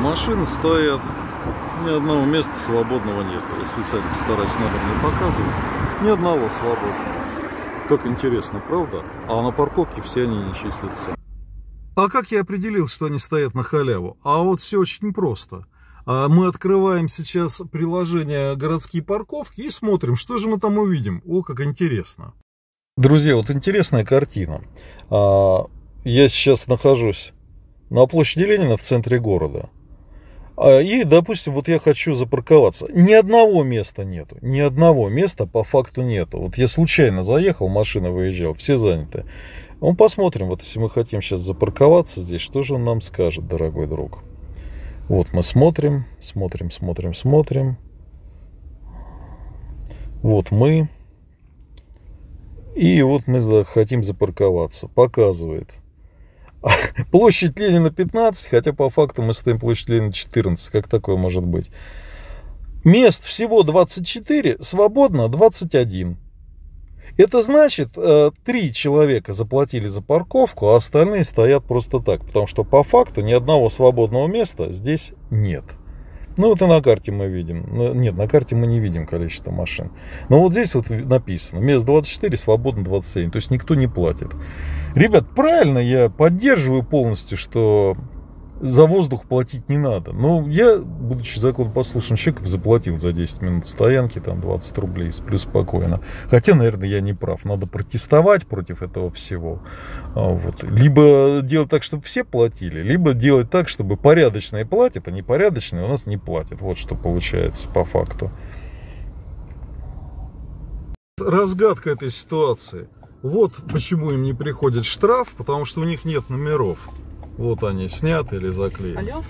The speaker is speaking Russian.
Машины стоят, ни одного места свободного нет. Я специально постараюсь номер не показывать. Ни одного свободного. Как интересно, правда? А на парковке все они не числятся. А как я определил, что они стоят на халяву? А вот все очень просто. А мы открываем сейчас приложение «Городские парковки» и смотрим, что же мы там увидим. О, как интересно. Друзья, вот интересная картина. А, я сейчас нахожусь на площади Ленина в центре города. А, и, допустим, вот я хочу запарковаться. Ни одного места нету. Ни одного места по факту нету. Вот я случайно заехал, машина выезжала, все заняты. Ну, посмотрим, вот если мы хотим сейчас запарковаться здесь, что же он нам скажет, дорогой друг. Вот мы смотрим, смотрим, смотрим, смотрим. Вот мы. И вот мы хотим запарковаться. Показывает. Площадь Ленина 15, хотя по факту мы стоим площадь Ленина 14. Как такое может быть? Мест всего 24, свободно 21. Это значит, э, три человека заплатили за парковку, а остальные стоят просто так, потому что по факту ни одного свободного места здесь нет. Ну вот и на карте мы видим. Ну, нет, на карте мы не видим количество машин. Но вот здесь вот написано, мест 24, свободно 27. То есть никто не платит. Ребят, правильно я поддерживаю полностью, что за воздух платить не надо. Но я, будучи законопослушным человеком, заплатил за 10 минут стоянки, там 20 рублей, сплю спокойно. Хотя, наверное, я не прав. Надо протестовать против этого всего. А, вот. Либо делать так, чтобы все платили, либо делать так, чтобы порядочные платят, а непорядочные у нас не платят. Вот что получается по факту. Разгадка этой ситуации. Вот почему им не приходит штраф, потому что у них нет номеров. Вот они, сняты или заклеены. Алло?